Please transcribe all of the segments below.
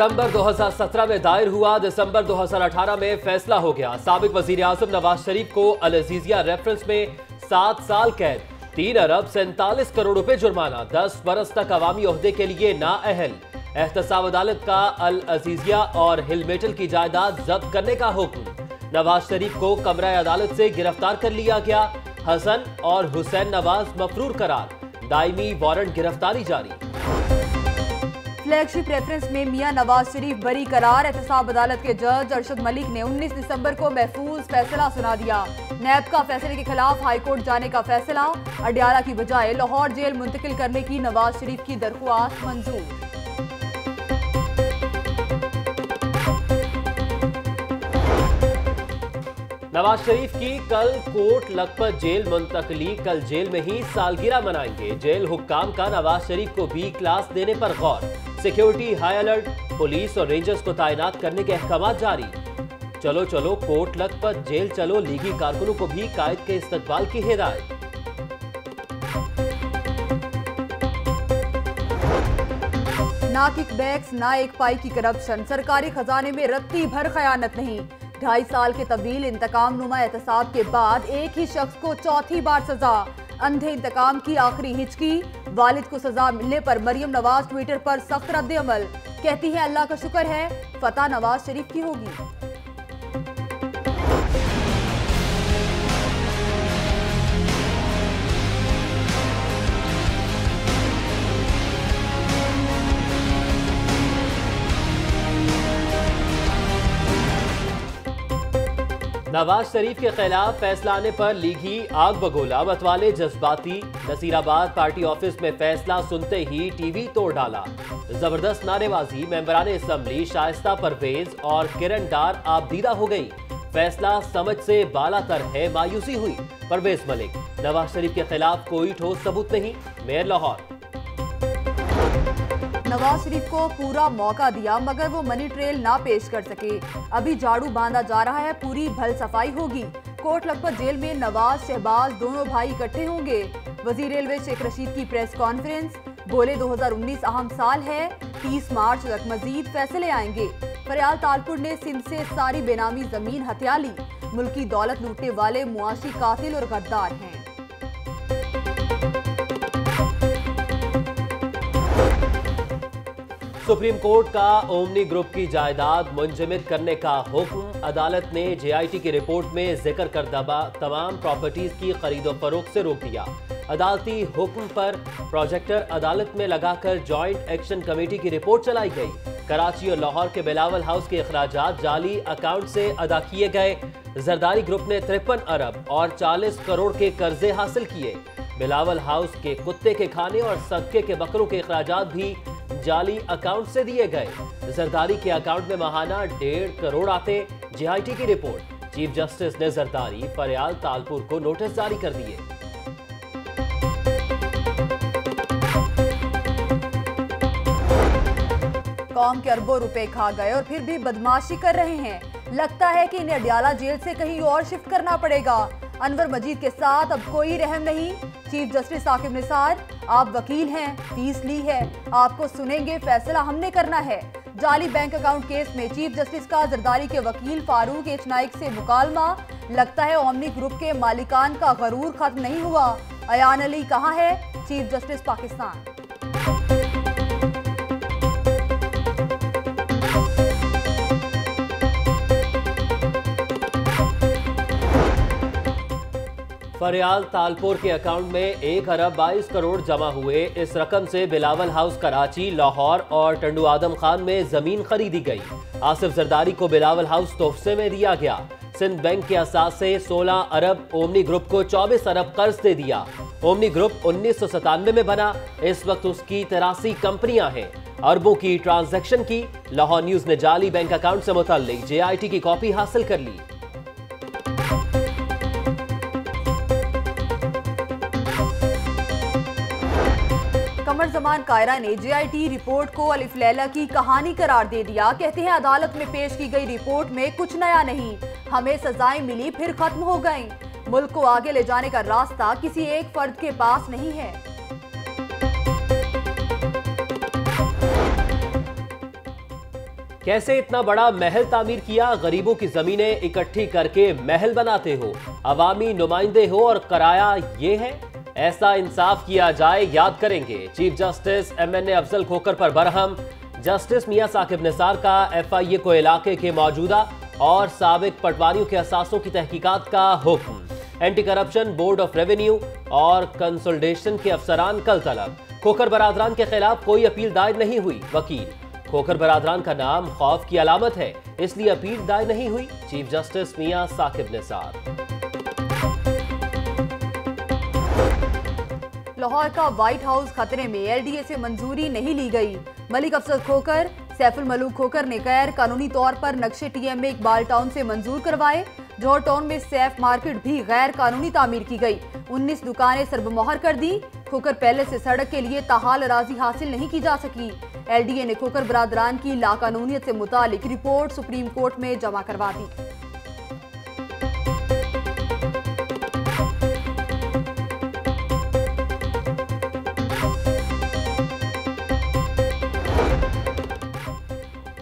ستمبر دو ہزار سترہ میں دائر ہوا۔ دسمبر دو ہزار اٹھارہ میں فیصلہ ہو گیا۔ سابق وزیر اعظم نواز شریف کو العزیزیہ ریفرنس میں سات سال قید۔ تین ارب سینتالیس کروڑ روپے جرمانہ۔ دس برس تک عوامی عہدے کے لیے نا اہل احتساب عدالت کا العزیزیہ اور ہلمیٹل کی جائیداد ضبط کرنے کا حکم۔ نواز شریف کو کمرہ عدالت سے گرفتار کر لیا گیا۔ حسن اور حسین نواز مفرور قرار۔ دائمی وارنٹ گرفتاری جاری۔ فلیکشپ ریفرنس میں میاں نواز شریف بری قرار، احتساب عدالت کے جج ارشد ملک نے انیس دسمبر کو محفوظ فیصلہ سنا دیا۔ نیب کا فیصلے کے خلاف ہائی کورٹ جانے کا فیصلہ، اڈیالہ کی بجائے لاہور جیل منتقل کرنے کی نواز شریف کی درخواست منظور۔ نواز شریف کی کل کوٹ لکپت جیل منتقلی، کل جیل میں ہی سالگرہ منائیں گے۔ جیل حکام کا نواز شریف کو بھی کلاس دینے پر غور۔ سیکیورٹی ہائی الرٹ، پولیس اور رینجرز کو تعینات کرنے کے احکامات جاری۔ چلو چلو، کوٹ لکپت جیل چلو، لیگی کارکنوں کو بھی قائد کے استقبال کی ہدایت۔ نہ کک بیکس نہ ایک پائی کی کرپشن۔ سرکاری خزانے میں رتی بھر خیانت نہیں۔ ڈھائی سال کے طویل انتقام نما احتساب کے بعد ایک ہی شخص کو چوتھی بار سزا۔ اندھے انتقام کی آخری ہچکی۔ والد کو سزا ملنے پر مریم نواز ٹویٹر پر سخت رد عمل۔ کہتی ہے، اللہ کا شکر ہے، فتح نواز شریف کی ہوگی۔ نواز شریف کے خلاف فیصلہ آنے پر لیگی آگ بگولا بتوالے جذباتی نصیر آباد پارٹی آفس میں فیصلہ سنتے ہی ٹی وی توڑ ڈالا۔ زبردست نعرے بازی ممبران اسمبلی، شائستہ پرویز اور کرن ڈار آبدیدہ ہو گئی فیصلہ سمجھ سے بالا تر ہے، مایوسی ہوئی، پرویز ملک۔ نواز شریف کے خلاف کوئی ٹھوس ثبوت نہیں میئر لاہور۔ نواز شریف کو پورا موقع دیا مگر وہ منی ٹریل نہ پیش کر سکے ابھی جاڑو باندھا جا رہا ہے پوری بھل صفائی ہوگی کوٹ لکھپت جیل میں نواز شہباز دونوں بھائی اکٹھے ہوں گے وزیر ریلوے شیخ رشید کی پریس کانفرنس بولے دو ہزار انیس اہم سال ہے تیس مارچ تک مزید فیصلے آئیں گے فریال تالپور نے سندھ سے ساری بینامی زمین ہتھیا لی ملکی دولت لوٹنے والے معاشی قاتل اور غدار ہیں سپریم کورٹ کا اومنی گروپ کی جائیداد منجمد کرنے کا حکم، عدالت نے جے آئی ٹی کی رپورٹ میں ذکر کر دبا تمام پراپرٹیز کی قرید و پروک سے روک دیا۔ عدالتی حکم پر پروجیکٹر عدالت میں لگا کر جوائنٹ ایکشن کمیٹی کی رپورٹ چلائی گئی۔ کراچی اور لاہور کے بلاول ہاؤس کے اخراجات جعلی اکاؤنٹ سے ادا کیے گئے۔ زرداری گروپ نے 53 ارب اور 40 کروڑ کے قرضے حاصل کیے۔ بلاول ہاؤس کے کتے کے کھانے اور صدقے کے بکروں کے اخراجات بھی جعلی اکاؤنٹ سے دیے گئے۔ زرداری کے اکاؤنٹ میں مہانہ ڈیڑھ کروڑ آتے۔ جی آئی ٹی کی رپورٹ۔ چیف جسٹس نے زرداری فریال تالپور کو نوٹس جاری کر دیے۔ قوم کے اربوں روپے کھا گئے اور پھر بھی بدماشی کر رہے ہیں۔ لگتا ہے کہ انہیں اڈیالہ جیل سے کہیں اور شفٹ کرنا پڑے گا۔ انور مجید کے ساتھ اب کوئی رحم نہیں۔ چیف جسٹس آقیب نصار آپ وکیل ہیں، فیس لی ہے، آپ کو سنیں گے، فیصلہ ہم نے کرنا ہے۔ جعلی بینک اکاؤنٹ کیس میں چیف جسٹس کا زرداری کے وکیل فاروق ایچ نائک سے مکالمہ۔ لگتا ہے اومنی گروپ کے مالکان کا غرور ختم نہیں ہوا۔ ایان علی کہاں ہے؟ Chief justice Pakistan. Faryal Talpur کے اکاؤنٹ میں ایک ارب بائیس کروڑ جمع ہوئے۔ اس رقم سے بلاول ہاؤس، کراچی، لاہور اور ٹنڈو آدم خان میں زمین خریدی گئی۔ آصف زرداری کو بلاول ہاؤس تحفے میں دیا گیا۔ سندھ بینک کے اساس سے سولہ ارب اومنی گروپ کو چوبیس ارب قرض دے دیا۔ اومنی گروپ انیس سو ستانوے میں بنا۔ اس وقت اس کی تراسی کمپنیاں ہیں۔ اربوں کی ٹرانزیکشن کی۔ لاہور نیوز نے جعلی بینک اکاؤنٹ سے متعلق جے آئی ٹی کی کاپی حاصل کر لی۔ عمر زمان قائرہ نے جی آئی ٹی ریپورٹ کو الف لیلہ کی کہانی قرار دے دیا۔ کہتے ہیں عدالت میں پیش کی گئی ریپورٹ میں کچھ نیا نہیں۔ ہمیں سزائیں ملی پھر ختم ہو گئیں۔ ملک کو آگے لے جانے کا راستہ کسی ایک فرد کے پاس نہیں ہے۔ کیسے اتنا بڑا محل تعمیر کیا؟ غریبوں کی زمینیں اکٹھی کر کے محل بناتے ہو۔ عوامی نمائندے ہو اور قرائع یہ ہیں ایسا انصاف کیا جائے، یاد کریں گے۔ Chief justice M N A Afzal Khokhar پر برہم۔ جسٹس میاں ثاقب نثار کا ایف آئی اے کو علاقے کے موجودہ اور سابق پٹواریوں کے اساسوں کی تحقیقات کا حکم۔ Anti corruption board of revenue اور کنسلڈیشن کے افسران کل طلب۔ کھوکر برادران کے خلاف کوئی اپیل دائر نہیں ہوئی۔ وکیل کھوکر برادران کا نام خوف کی علامت ہے، اس لیے اپیل دائر نہیں ہوئی۔ چیف جسٹس میاں ثاقب نثار۔ لاہور کا وائٹ ہاؤس خطرے میں ایل ڈی اے سے منظوری نہیں لی گئی۔ ملک افسر کھوکر، سیف الملوک کھوکر نے غیر قانونی طور پر نقشے T M A Iqbal town سے منظور کروائے۔ جوہر ٹاؤن میں سیف مارکیٹ بھی غیر قانونی تعمیر کی گئی۔ انیس دکانیں سرب مہر کر دی۔ کھوکر پہلے سے سڑک کے لیے تاحال اراضی حاصل نہیں کی جا سکی۔ ایل ڈی اے نے کھوکر برادران کی لاقانونیت سے متعلق رپورٹ سپریم کورٹ میں جمع کروا دی۔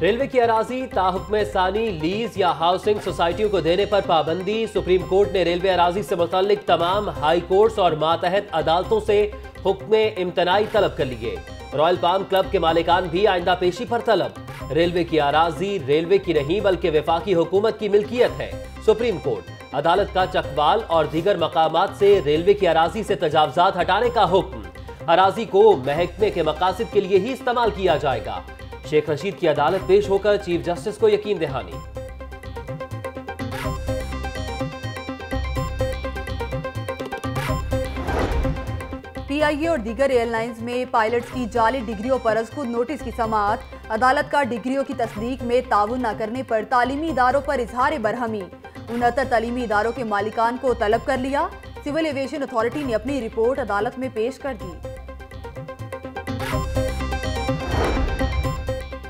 ریلوے کی اراضی تاحکم ثانی لیز یا ہاؤسنگ سوسائٹیوں کو دینے پر پابندی، سپریم کورٹ نے ریلوے اراضی سے متعلق تمام ہائی کورٹس اور ماتحت عدالتوں سے حکم امتناعی طلب کر لیے۔ رائل پام کلب کے مالکان بھی آئندہ پیشی پر طلب۔ ریلوے کی اراضی ریلوے کی نہیں بلکہ وفاقی حکومت کی ملکیت ہے۔ سپریم کورٹ عدالت کا چکوال اور دیگر مقامات سے ریلوے کی اراضی سے تجاوزات ہٹانے کا حکم۔ اراضی کو محکمے کے مقاصد کے لیے ہی استعمال کیا جائے گا۔ شیخ رشید کی عدالت پیش ہو کر چیف جسٹس کو یقین دہانی۔ پی آئی اے اور دیگر ایئر لائنز میں پائلٹس کی جعلی ڈگریوں پر از خود نوٹس کی سماعت، عدالت کا ڈگریوں کی تصدیق میں تعاون نہ کرنے پر تعلیمی اداروں پر اظہار برہمی۔ انہتر تعلیمی اداروں کے مالکان کو طلب کر لیا۔ سول ایویشن اتھارٹی نے اپنی رپورٹ عدالت میں پیش کر دی۔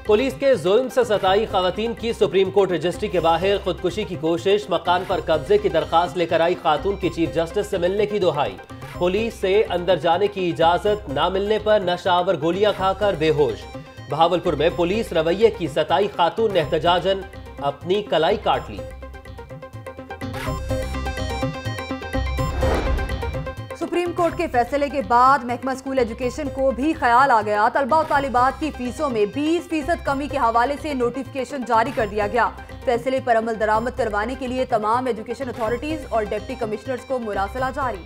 پولیس کے ظلم سے ستائی خواتین کی سپریم کورٹ رجسٹری کے باہر خودکشی کی کوشش مکان پر قبضے کی درخواست لے کر آئی خاتون کی چیف جسٹس سے ملنے کی دہائی۔ پولیس سے اندر جانے کی اجازت نہ ملنے پر نشاور گولیاں کھا کر بے ہوش۔ بہاولپور میں پولیس رویے کی ستائی خاتون نے احتجاجن اپنی کلائی کاٹ لی۔ کورٹ کے فیصلے کے بعد محکمہ اسکول ایجوکیشن کو بھی خیال آ گیا۔ طلبہ و طالبات کی فیسوں میں بیس فیصد کمی کے حوالے سے نوٹیفکیشن جاری کر دیا گیا۔ فیصلے پر عمل درآمد کروانے کے لیے تمام ایجوکیشن اتھارٹیز اور ڈپٹی کمشنرز کو مراسلہ جاری۔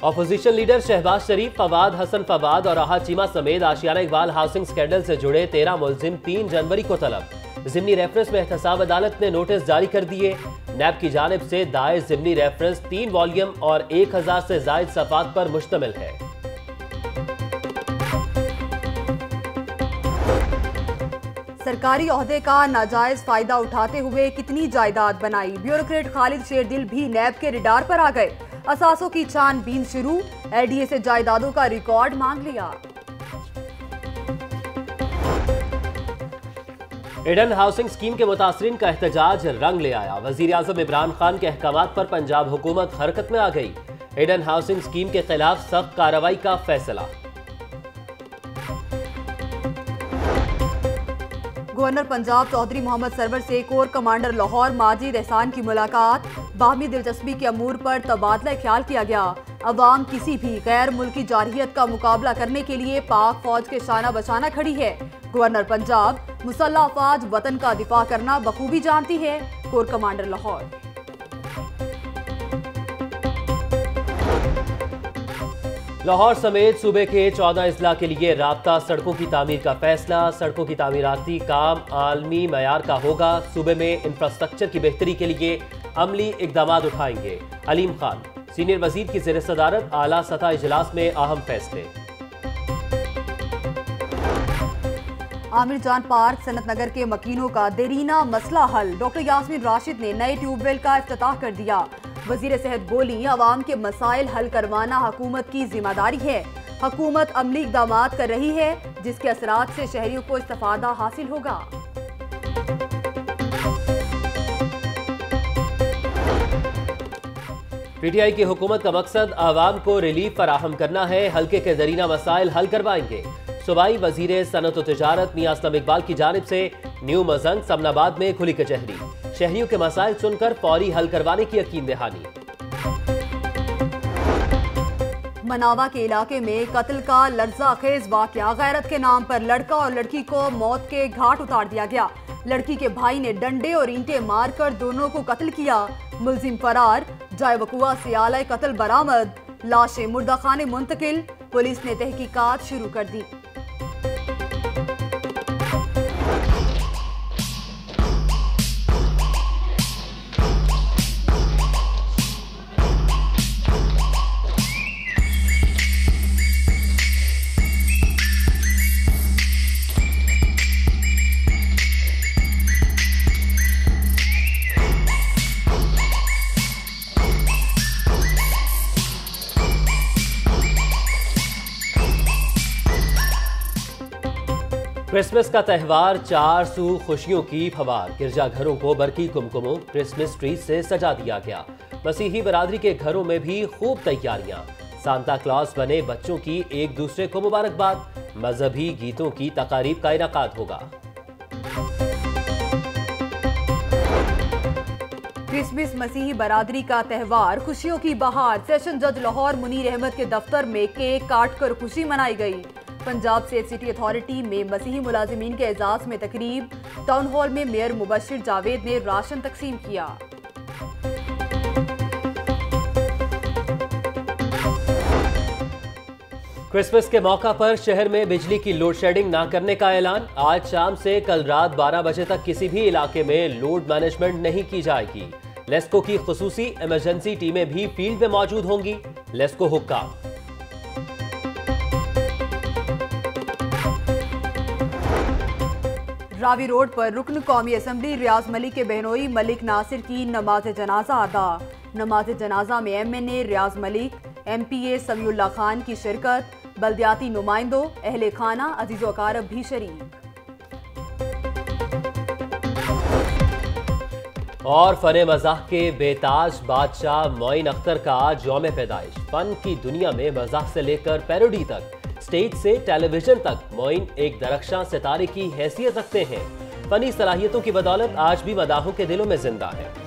اپوزیشن لیڈر شہباز شریف، فواد حسن فواد اور راحت چیمہ سمیت آشیانہ اقبال ہاؤسنگ سکینڈل سے جڑے تیرہ ملزم تین جنوری کو طلب۔ ضمنی ریفرنس میں احتساب عدالت نے نوٹس جاری کر دیے۔ نیب کی جانب سے دائر ضمنی ریفرنس تین والیم اور ایک ہزار سے زائد صفات پر مشتمل ہے۔ سرکاری عہدے کا ناجائز فائدہ اٹھاتے ہوئے کتنی جائیداد بنائی۔ بیوروکریٹ خالد شیردل بھی نیب کے ریڈار پر آ گئے۔ اساسوں کی چھان بین شروع۔ ایل ڈی اے سے جائیدادوں کا ریکارڈ مانگ لیا۔ ایڈن ہاؤسنگ سکیم کے متاثرین کا احتجاج رنگ لے آیا۔ وزیر اعظم عمران خان کے احکامات پر پنجاب حکومت حرکت میں آ گئی۔ ایڈن ہاؤسنگ سکیم کے خلاف سخت کارروائی کا فیصلہ۔ گورنر پنجاب چودھری محمد سرور سے کور کمانڈر لاہور ماجد احسان کی ملاقات، باہمی دلچسپی کے امور پر تبادلہ خیال کیا گیا۔ عوام کسی بھی غیر ملکی جارحیت کا مقابلہ کرنے کے لیے پاک فوج کے شانہ بشانہ کھڑی ہے۔ گورنر پنجاب، مسلح افواج، وطن کا دفاع کرنا بخوبی جانتی ہے، کور کمانڈر لاہور۔ لاہور سمیت صوبے کے چودہ اضلاع کے لیے رابطہ سڑکوں کی تعمیر کا فیصلہ، سڑکوں کی تعمیراتی کام عالمی معیار کا ہوگا۔ صوبے میں انفراسٹرکچر کی بہتری کے لیے عملی اقدامات اٹھائیں گے۔ علیم خان سینئر وزیر کی زیر صدارت اعلیٰ سطح اجلاس میں اہم فیصلے۔ عامر جان پارک، سنت نگر کے مکینوں کا دیرینہ مسئلہ حل۔ ڈاکٹر یاسمین راشد نے نئے ٹیوب ویل کا افتتاح کر دیا۔ وزیر صحت بولی، عوام کے مسائل حل کروانا حکومت کی ذمہ داری ہے۔ حکومت عملی اقدامات کر رہی ہے، جس کے اثرات سے شہریوں کو استفادہ حاصل ہوگا۔ پی ٹی آئی کی حکومت کا مقصد عوام کو ریلیف فراہم کرنا ہے حلقے کے درینہ مسائل حل کروائیں گے۔ صوبائی وزیر صنعت و تجارت میاں اسلم اقبال کی جانب سے نیو مزنگ سمن آباد میں کھلی کچہری۔ شہریوں کے مسائل سن کر فوری حل کروانے کی یقین دہانی۔ مناوا کے علاقے میں قتل کا لرزہ خیز واقعہ، غیرت کے نام پر لڑکا اور لڑکی کو موت کے گھاٹ اتار دیا گیا۔ لڑکی کے بھائی نے ڈنڈے اور اینٹیں مار کر دونوں کو قتل کیا۔ ملزم فرار، جائے وقوع سے آلہ قتل برآمد۔ لاشیں مردہ خانے منتقل، پولیس نے تحقیقات شروع کر دی۔ کرسمس کا تہوار چار سو خوشیوں کی فوار گرجا گھروں کو برقی کمکموں کرسمس ٹری سے سجا دیا گیا۔ مسیحی برادری کے گھروں میں بھی خوب تیاریاں۔ سانتا کلاس بنے بچوں کی ایک دوسرے کو مبارکباد۔ مذہبی گیتوں کی تقاریب کا انعقاد ہوگا۔ کرسمس مسیحی برادری کا تہوار خوشیوں کی بہار۔ سیشن جج لاہور منیر احمد کے دفتر میں کیک کاٹ کر خوشی منائی گئی۔ پنجاب سیف سٹی اتھارٹی میں مسیحی ملازمین کے اعزاز میں تقریب۔ ٹاؤن ہال میں میئر مبشر جاوید نے راشن تقسیم کیا۔ کرسمس کے موقع پر شہر میں بجلی کی لوڈ شیڈنگ نہ کرنے کا اعلان۔ آج شام سے کل رات بارہ بجے تک کسی بھی علاقے میں لوڈ مینجمنٹ نہیں کی جائے گی۔ لیسکو کی خصوصی ایمرجنسی ٹیمیں بھی فیلڈ میں موجود ہوں گی۔ لیسکو حکام۔ راوی روڈ پر رکن قومی اسمبلی ریاض ملک کے بہنوئی ملک ناصر کی نماز جنازہ ادا۔ نماز جنازہ میں M N A Riaz Malik, M P A Samiullah Khan کی شرکت، بلدیاتی نمائندوں، اہل خانہ، عزیز و اقارب بھی شریک۔ اور فن مزاح کے بیتاج بادشاہ معین اختر کا آج یوم پیدائش۔ فن کی دنیا میں مزاح سے لے کر پیروڈی تک۔ سٹیج سے ٹیلی ویژن تک معین ایک درخشاں ستارے کی حیثیت رکھتے ہیں۔ فنی صلاحیتوں کی بدولت آج بھی مداحوں کے دلوں میں زندہ ہے۔